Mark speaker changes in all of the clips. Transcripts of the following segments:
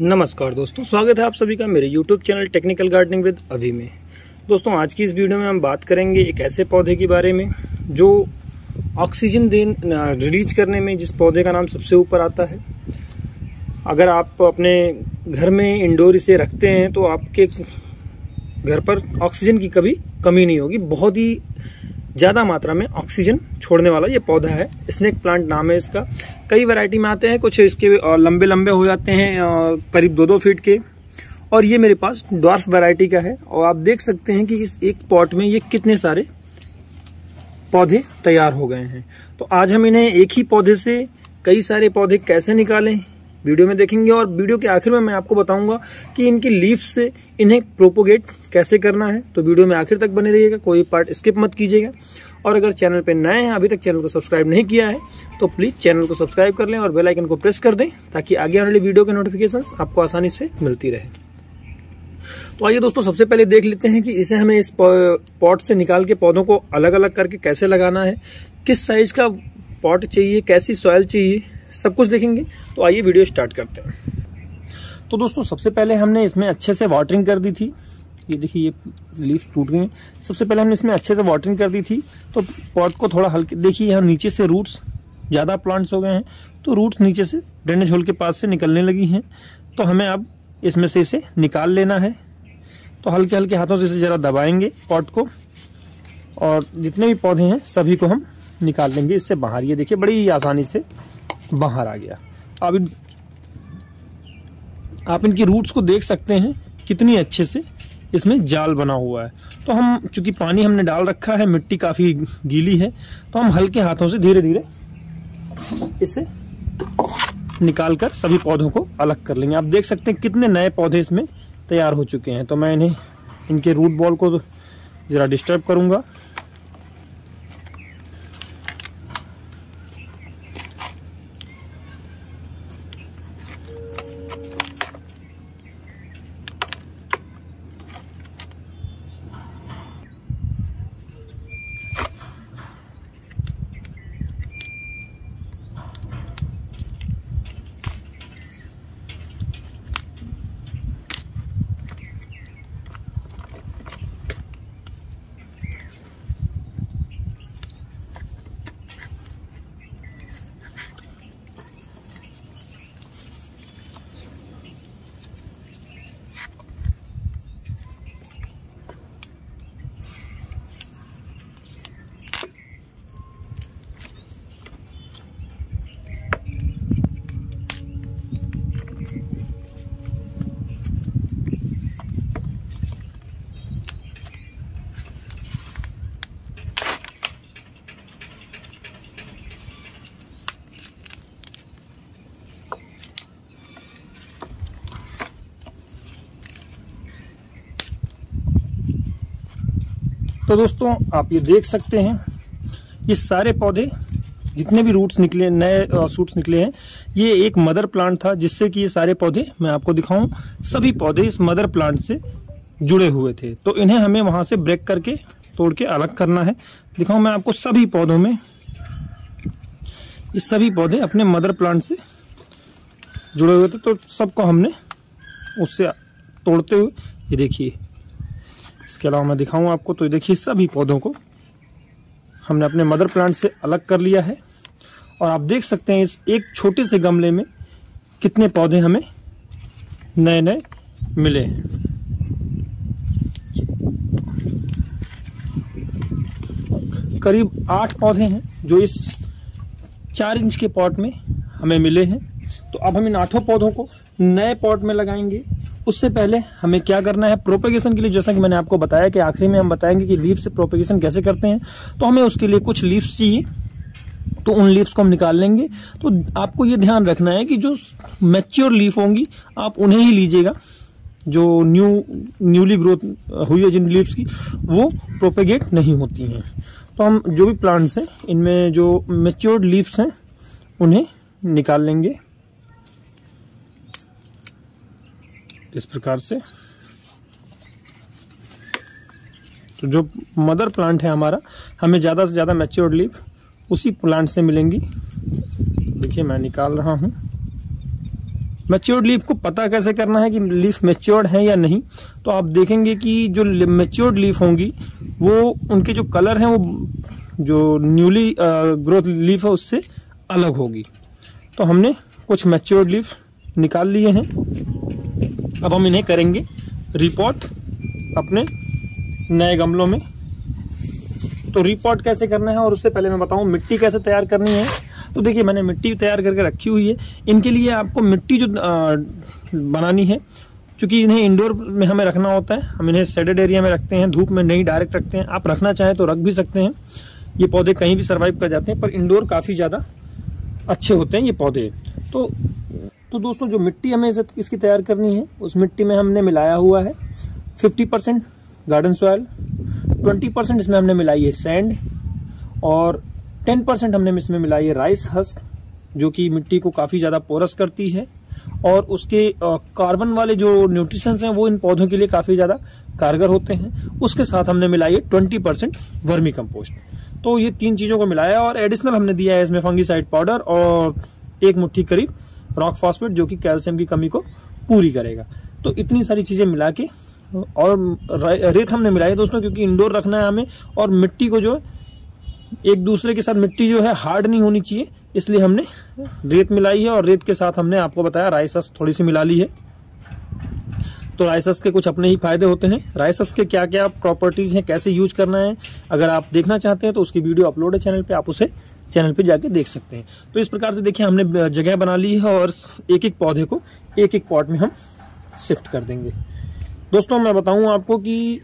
Speaker 1: नमस्कार दोस्तों, स्वागत है आप सभी का मेरे YouTube channel technical gardening with अभी में। दोस्तों, आज की इस वीडियो में हम बात करेंगे एक ऐसे पौधे के बारे में जो ऑक्सीजन देन रिलीज़ करने में जिस पौधे का नाम सबसे ऊपर आता है। अगर आप अपने घर में इंडोर इसे रखते हैं तो आपके घर पर ऑक्सीजन की कभी कमी नहीं होगी। बहुत ही ज़्यादा मात्रा में ऑक्सीजन छोड़ने वाला ये पौधा है। स्नेक प्लांट नाम है इसका। कई वैरायटी में आते हैं, कुछ इसके लंबे लंबे हो जाते हैं करीब दो दो फीट के। और ये मेरे पास डॉर्फ वैरायटी का है। और आप देख सकते हैं कि इस एक पॉट में ये कितने सारे पौधे तैयार हो गए हैं। तो आज हम इन्हें एक ही पौधे से कई सारे पौधे कैसे निकालें? वीडियो में देखेंगे और वीडियो के आखिर में मैं आपको बताऊँगा कि इनकी लीफ से इन्हें प्रोपोगेट कैसे करना है। तो वीडियो में आखिर तक बने रहिएगा, कोई पार्ट स्किप मत कीजिएगा। और अगर चैनल पर नए हैं, अभी तक चैनल को सब्सक्राइब नहीं किया है तो प्लीज़ चैनल को सब्सक्राइब कर लें और बेलाइकन को प्रेस कर दें, ताकि आगे आने वाली वीडियो के नोटिफिकेशन आपको आसानी से मिलती रहे। तो आइए दोस्तों, सबसे पहले देख लेते हैं कि इसे हमें इस पॉट से निकाल के पौधों को अलग अलग करके कैसे लगाना है, किस साइज़ का पॉट चाहिए, कैसी सॉइल चाहिए सब कुछ देखेंगे। तो आइए वीडियो स्टार्ट करते हैं। तो दोस्तों, सबसे पहले हमने इसमें अच्छे से वाटरिंग कर दी थी। ये देखिए, ये लीव्स टूट गए सबसे पहले हमने इसमें अच्छे से वाटरिंग कर दी थी। तो पॉट को थोड़ा हल्के, देखिए यहाँ नीचे से रूट्स ज़्यादा प्लांट्स हो गए हैं। तो रूट्स नीचे से ड्रेनेज होल के पास से निकलने लगी हैं। तो हमें अब इसमें से इसे निकाल लेना है। तो हल्के हल्के हाथों से इसे ज़रा दबाएँगे पॉट को। और जितने भी पौधे हैं, सभी को हम निकाल लेंगे। इससे बाहर, ये देखिए, बड़ी आसानी से बाहर आ गया। अब इन आप इनकी रूट्स को देख सकते हैं, कितनी अच्छे से इसमें जाल बना हुआ है। तो हम, चूँकि पानी हमने डाल रखा है, मिट्टी काफ़ी गीली है तो हम हल्के हाथों से धीरे धीरे इसे निकाल कर सभी पौधों को अलग कर लेंगे। आप देख सकते हैं कितने नए पौधे इसमें तैयार हो चुके हैं। तो मैं इन्हें, इनके रूट बॉल को ज़रा डिस्टर्ब करूँगा। तो दोस्तों, आप ये देख सकते हैं, ये सारे पौधे, जितने भी रूट्स निकले, नए सूट्स निकले हैं, ये एक मदर प्लांट था, जिससे कि ये सारे पौधे, मैं आपको दिखाऊँ, सभी पौधे इस मदर प्लांट से जुड़े हुए थे। तो इन्हें हमें वहाँ से ब्रेक करके, तोड़ के अलग करना है। दिखाऊँ मैं आपको सभी पौधों में ये सभी पौधे अपने मदर प्लांट से जुड़े हुए थे। तो सबको हमने उससे तोड़ते हुए, ये देखिए इसके अलावा मैं दिखाऊँ आपको तो देखिए सभी पौधों को हमने अपने मदर प्लांट से अलग कर लिया है। और आप देख सकते हैं इस एक छोटे से गमले में कितने पौधे हमें नए नए मिले हैं। करीब आठ पौधे हैं जो इस चार इंच के पॉट में हमें मिले हैं। तो अब हम इन आठों पौधों को नए पॉट में लगाएँगे। उससे पहले हमें क्या करना है? प्रोपेगेशन के लिए, जैसा कि मैंने आपको बताया कि आखिरी में हम बताएँगे कि लीफ से प्रोपेगेशन कैसे करते हैं। तो हमें उसके लिए कुछ लीव्स चाहिए। तो उन लीव्स को हम निकाल लेंगे। तो आपको ये ध्यान रखना है कि जो मैच्योर लीफ होंगी, आप उन्हें ही लीजिएगा। जो न्यू न्यूली ग्रोथ हुई है जिन लीव्स की, वो प्रोपेगेट नहीं होती हैं। तो हम जो भी प्लांट्स हैं, इनमें जो मेच्योर्ड लीव्स हैं, उन्हें निकाल लेंगे। इस प्रकार से। तो जो मदर प्लांट है हमारा, हमें ज़्यादा से ज़्यादा मैच्योर्ड लीफ उसी प्लांट से मिलेंगी। देखिए, मैं निकाल रहा हूँ। मेच्योर्ड लीफ को पता कैसे करना है कि लीफ मेच्योर्ड है या नहीं? तो आप देखेंगे कि जो मेच्योर्ड लीफ होंगी, वो उनके जो कलर है, वो जो न्यूली ग्रोथ लीफ है, उससे अलग होगी। तो हमने कुछ मेच्योर्ड लीफ निकाल लिए हैं। अब हम इन्हें करेंगे रिपोर्ट अपने नए गमलों में। तो रिपोर्ट कैसे करना है और उससे पहले मैं बताऊँ, मिट्टी कैसे तैयार करनी है? तो देखिए, मैंने मिट्टी तैयार करके रखी हुई है। इनके लिए आपको मिट्टी जो बनानी है क्योंकि इन्हें इंडोर में हमें रखना होता है, हम इन्हें सेडेड एरिया में रखते हैं, धूप में नहीं डायरेक्ट रखते हैं। आप रखना चाहें तो रख भी सकते हैं। ये पौधे कहीं भी सर्वाइव कर जाते हैं, पर इंडोर काफ़ी ज़्यादा अच्छे होते हैं, ये पौधे। तो तो दोस्तों, जो मिट्टी हमें इसकी तैयार करनी है, उस मिट्टी में हमने मिलाया हुआ है 50 परसेंट गार्डन सॉयल 20 परसेंट इसमें हमने मिलाई है सैंड और 10 परसेंट हमने इसमें मिलाई है राइस हस्क जो कि मिट्टी को काफ़ी ज़्यादा पोरस करती है और उसके कार्बन वाले जो न्यूट्रिशंस हैं, वो इन पौधों के लिए काफ़ी ज़्यादा कारगर होते हैं। उसके साथ हमने मिलाई है ट्वेंटी परसेंट वर्मी कंपोस्ट तो ये तीन चीज़ों को मिलाया और एडिशनल हमने दिया है इसमें फंगीसाइड पाउडर और एक मुट्ठी करीब रॉक फॉस्फेट जो कि कैल्शियम की कमी को पूरी करेगा। तो इतनी सारी चीज़ें मिला के, और रेत हमने मिलाई दोस्तों, क्योंकि इंडोर रखना है हमें, और मिट्टी को जो एक दूसरे के साथ मिट्टी जो है हार्ड नहीं होनी चाहिए, इसलिए हमने रेत मिलाई है, और रेत के साथ हमने आपको बताया राइसस थोड़ी सी मिला ली है। तो राइसस के कुछ अपने ही फ़ायदे होते हैं। राइसस के क्या क्या प्रॉपर्टीज़ हैं, कैसे यूज़ करना है, अगर आप देखना चाहते हैं तो उसकी वीडियो अपलोड है चैनल पे, आप उसे चैनल पे जाके देख सकते हैं। तो इस प्रकार से देखिए, हमने जगह बना ली है और एक एक पौधे को एक एक पॉट में हम शिफ्ट कर देंगे। दोस्तों, मैं बताऊँ आपको कि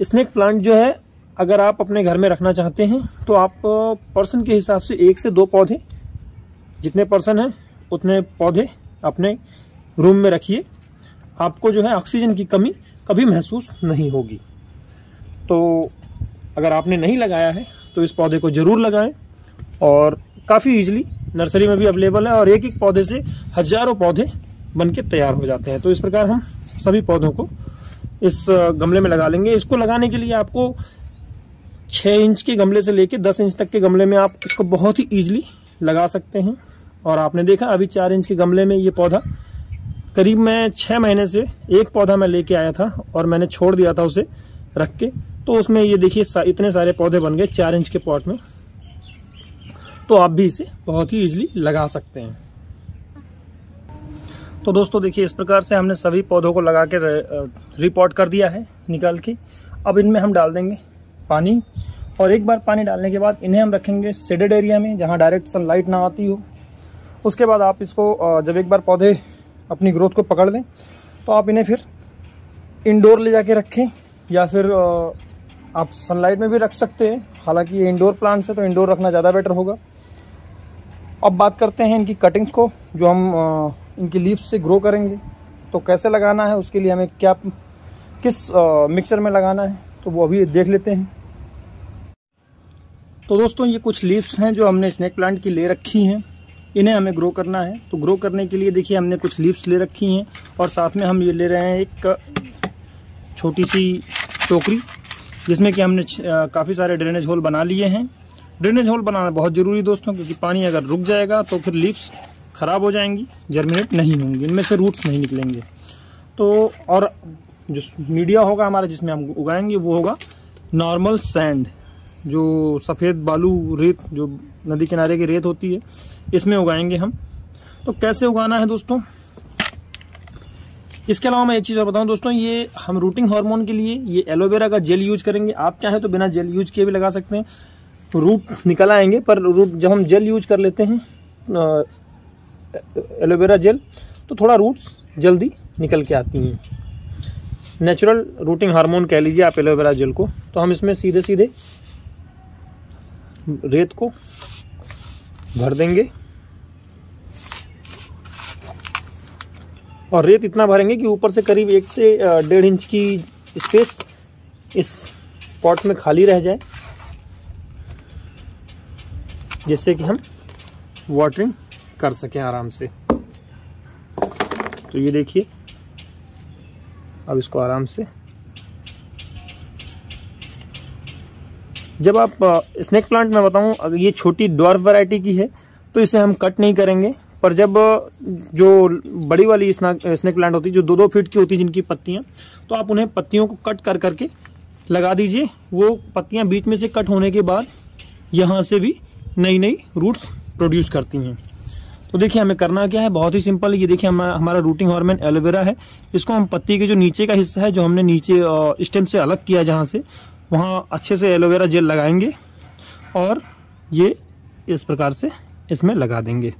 Speaker 1: स्नेक प्लांट जो है, अगर आप अपने घर में रखना चाहते हैं तो आप पर्सन के हिसाब से एक से दो पौधे, जितने पर्सन हैं, उतने पौधे अपने रूम में रखिए। आपको जो है ऑक्सीजन की कमी कभी महसूस नहीं होगी। तो अगर आपने नहीं लगाया है तो इस पौधे को ज़रूर लगाएँ। और काफ़ी इजीली नर्सरी में भी अवेलेबल है और एक एक पौधे से हज़ारों पौधे बन के तैयार हो जाते हैं। तो इस प्रकार हम सभी पौधों को इस गमले में लगा लेंगे। इसको लगाने के लिए आपको छः इंच के गमले से लेके दस इंच तक के गमले में आप इसको बहुत ही ईजिली लगा सकते हैं। और आपने देखा, अभी चार इंच के गमले में ये पौधा करीब मैं छः महीने से एक पौधा मैं लेके आया था और मैंने छोड़ दिया था उसे रख के। तो उसमें ये देखिए इतने सारे पौधे बन गए चार इंच के पॉट में। तो आप भी इसे बहुत ही इजीली लगा सकते हैं। तो दोस्तों, देखिए, इस प्रकार से हमने सभी पौधों को लगा के रिपोर्ट कर दिया है, निकाल के। अब इनमें हम डाल देंगे पानी और एक बार पानी डालने के बाद इन्हें हम रखेंगे सेडेड एरिया में, जहाँ डायरेक्ट सनलाइट ना आती हो। उसके बाद आप इसको जब एक बार पौधे अपनी ग्रोथ को पकड़ लें तो आप इन्हें फिर इंडोर ले जाके रखें, या फिर आप सनलाइट में भी रख सकते हैं। हालाँकि ये इंडोर प्लांट्स है तो इंडोर रखना ज़्यादा बेटर होगा। अब बात करते हैं इनकी कटिंग्स को, जो हम इनकी लीफ से ग्रो करेंगे। तो कैसे लगाना है, उसके लिए हमें क्या, किस मिक्सर में लगाना है तो वो अभी देख लेते हैं। तो दोस्तों, ये कुछ लीव्स हैं जो हमने स्नैक प्लांट की ले रखी हैं। इन्हें हमें ग्रो करना है। तो ग्रो करने के लिए देखिए, हमने कुछ लीव्स ले रखी हैं, और साथ में हम ये ले रहे हैं एक छोटी सी टोकरी, जिसमें कि हमने काफ़ी सारे ड्रेनेज होल बना लिए हैं। ड्रेनेज होल बनाना बहुत ज़रूरी दोस्तों, क्योंकि पानी अगर रुक जाएगा तो फिर लीव्स ख़राब हो जाएँगी जर्मिनेट नहीं होंगी, इनमें से रूट्स नहीं निकलेंगे। तो और जो मीडिया होगा हमारा जिसमें हम उगाएँगे, वो होगा नॉर्मल सैंड जो सफ़ेद बालू रेत, जो नदी किनारे की रेत होती है, इसमें उगाएँगे हम। तो कैसे उगाना है दोस्तों? इसके अलावा मैं एक चीज़ और बताऊँ दोस्तों, ये हम रूटिंग हार्मोन के लिए ये एलोवेरा का जेल यूज़ करेंगे। आप चाहे तो बिना जेल यूज़ किए भी लगा सकते हैं। रूट निकल आएँगे, पर रूट जब हम जेल यूज़ कर लेते हैं एलोवेरा जेल तो थोड़ा रूट्स जल्दी निकल के आती हैं। नेचुरल रूटिंग हार्मोन कह लीजिए आप एलोवेरा जेल को। तो हम इसमें सीधे सीधे रेत को भर देंगे। और रेत इतना भरेंगे कि ऊपर से करीब एक से डेढ़ इंच की स्पेस इस पॉट में खाली रह जाए। जिससे कि हम वाटरिंग कर सकें आराम से। तो ये देखिए, अब इसको आराम से। जब आप स्नेक प्लांट में बताऊँ अगर ये छोटी डॉर्फ वैरायटी की है तो इसे हम कट नहीं करेंगे। पर जब जो बड़ी वाली स्नेक प्लांट होती है जो दो दो फीट की होती है जिनकी पत्तियाँ तो आप उन्हें पत्तियों को कट कर करके लगा दीजिए। वो पत्तियाँ बीच में से कट होने के बाद, यहाँ से भी नई नई रूट्स प्रोड्यूस करती हैं। तो देखिए हमें करना क्या है? बहुत ही सिंपल ये देखिए हम, हमारा रूटिंग हॉर्मोन एलोवेरा है। इसको हम पत्ती के जो नीचे का हिस्सा है जो हमने नीचे स्टेम से अलग किया जहाँ से वहाँ अच्छे से एलोवेरा जेल लगाएँगे और ये इस प्रकार से इसमें लगा देंगे।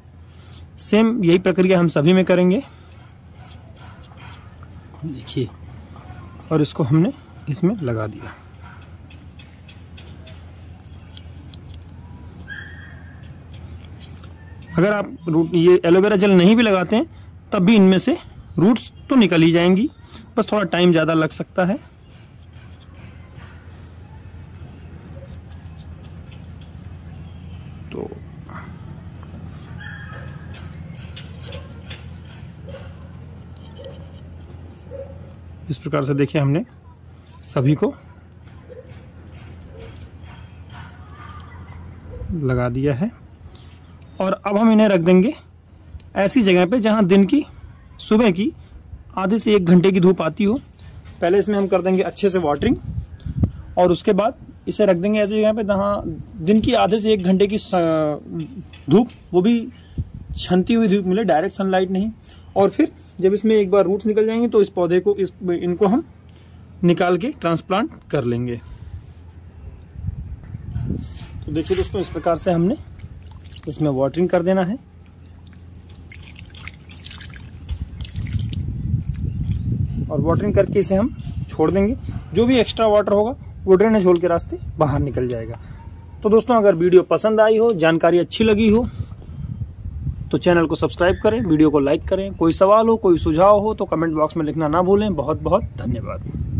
Speaker 1: सेम यही प्रक्रिया हम सभी में करेंगे। देखिए और इसको हमने इसमें लगा दिया। अगर आप रूट ये एलोवेरा जेल नहीं भी लगाते हैं, तब भी इनमें से रूट्स तो निकल ही जाएँगी। बस थोड़ा टाइम ज़्यादा लग सकता है। तो इस प्रकार से देखिए हमने सभी को लगा दिया है। और अब हम इन्हें रख देंगे ऐसी जगह पे जहाँ दिन की, सुबह की, आधे से एक घंटे की धूप आती हो। पहले इसमें हम कर देंगे अच्छे से वाटरिंग और उसके बाद इसे रख देंगे ऐसी जगह पे जहाँ दिन की आधे से एक घंटे की धूप, वो भी छनती हुई धूप मिले डायरेक्ट सनलाइट नहीं। और फिर जब इसमें एक बार रूट्स निकल जाएँगे तो इस पौधे को, इस, इनको हम निकाल के ट्रांसप्लांट कर लेंगे। तो देखिए दोस्तों, इस प्रकार से हमने इसमें वाटरिंग कर देना है। और वाटरिंग करके इसे हम छोड़ देंगे। जो भी एक्स्ट्रा वाटर होगा, वो ड्रेनेज होल के रास्ते बाहर निकल जाएगा। तो दोस्तों, अगर वीडियो पसंद आई हो, जानकारी अच्छी लगी हो तो चैनल को सब्सक्राइब करें, वीडियो को लाइक करें। कोई सवाल हो, कोई सुझाव हो तो कमेंट बॉक्स में लिखना ना भूलें। बहुत बहुत धन्यवाद।